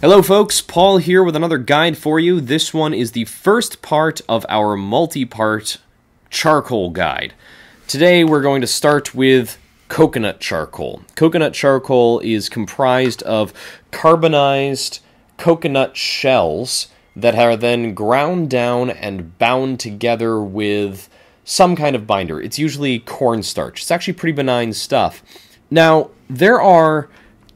Hello folks, Paul here with another guide for you. This one is the first part of our multi-part charcoal guide. Today we're going to start with coconut charcoal. Coconut charcoal is comprised of carbonized coconut shells that are then ground down and bound together with some kind of binder. It's usually cornstarch. It's actually pretty benign stuff. Now, there are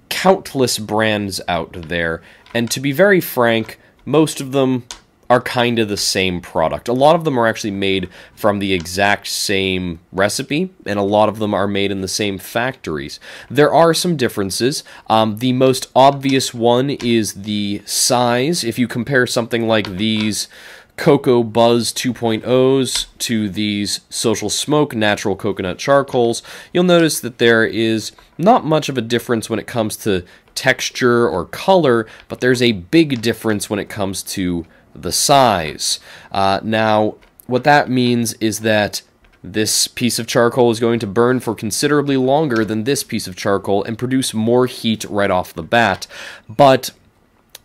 countless brands out there, and to be very frank, most of them are kind of the same product. A lot of them are actually made from the exact same recipe, and a lot of them are made in the same factories. There are some differences. Um, the most obvious one is the size. If you compare something like these Cocoa Buzz 2.0s to these Social Smoke natural coconut charcoals, you'll notice that there is not much of a difference when it comes to texture or color, but there's a big difference when it comes to the size. Uh, now, what that means is that this piece of charcoal is going to burn for considerably longer than this piece of charcoal and produce more heat right off the bat. But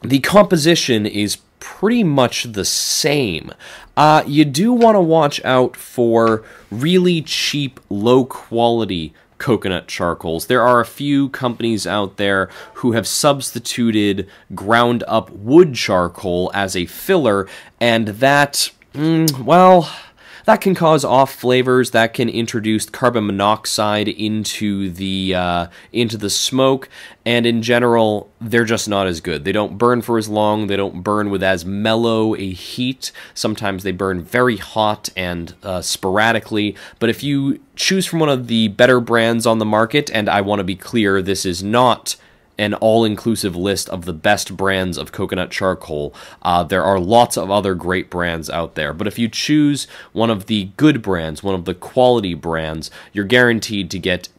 the composition is pretty much the same. Uh, you do want to watch out for really cheap, low quality coconut charcoals. There are a few companies out there who have substituted ground up wood charcoal as a filler, and that, mm, well, that can cause off flavors. That can introduce carbon monoxide into the uh, into the smoke, and in general, they're just not as good. They don't burn for as long. They don't burn with as mellow a heat. Sometimes they burn very hot and uh, sporadically. But if you choose from one of the better brands on the market, and I want to be clear, this is not an all-inclusive list of the best brands of coconut charcoal. Uh, there are lots of other great brands out there, but if you choose one of the good brands, one of the quality brands, you're guaranteed to get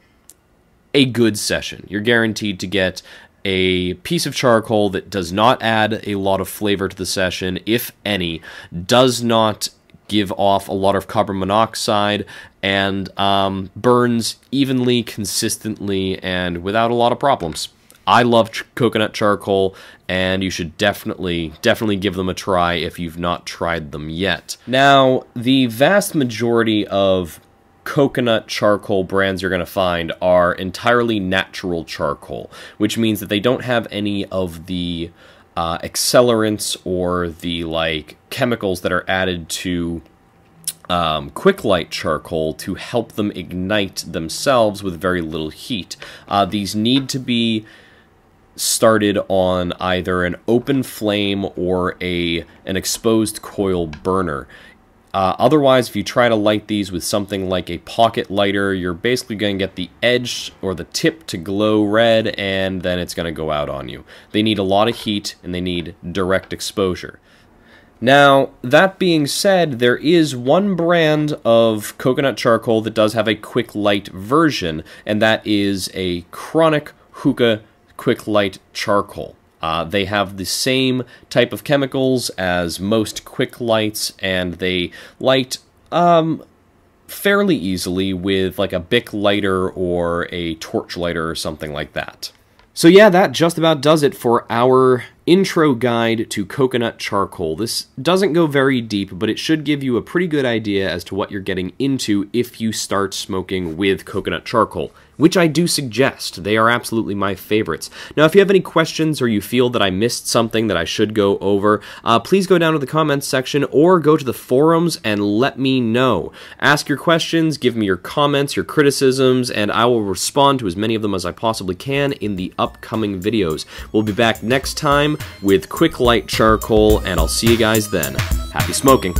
a good session. You're guaranteed to get a piece of charcoal that does not add a lot of flavor to the session, if any, does not give off a lot of carbon monoxide, and um, burns evenly, consistently, and without a lot of problems. I love ch- coconut charcoal, and you should definitely, definitely give them a try if you've not tried them yet. Now, the vast majority of coconut charcoal brands you're going to find are entirely natural charcoal, which means that they don't have any of the uh, accelerants or the like chemicals that are added to um, quick light charcoal to help them ignite themselves with very little heat. Uh, these need to be started on either an open flame or a an exposed coil burner. Uh, otherwise, if you try to light these with something like a pocket lighter, you're basically going to get the edge or the tip to glow red, and then it's going to go out on you. They need a lot of heat, and they need direct exposure. Now, that being said, there is one brand of coconut charcoal that does have a quick light version, and that is a chronic hookah quick light charcoal. Uh, they have the same type of chemicals as most quick lights, and they light um, fairly easily with like a Bic lighter or a torch lighter or something like that. So yeah, that just about does it for our intro guide to coconut charcoal. This doesn't go very deep, but it should give you a pretty good idea as to what you're getting into if you start smoking with coconut charcoal which I do suggest. They are absolutely my favorites. Now, if you have any questions or you feel that I missed something that I should go over, uh, please go down to the comments section or go to the forums and let me know. Ask your questions, give me your comments, your criticisms, and I will respond to as many of them as I possibly can in the upcoming videos. We'll be back next time with Quick Light Charcoal, and I'll see you guys then. Happy smoking!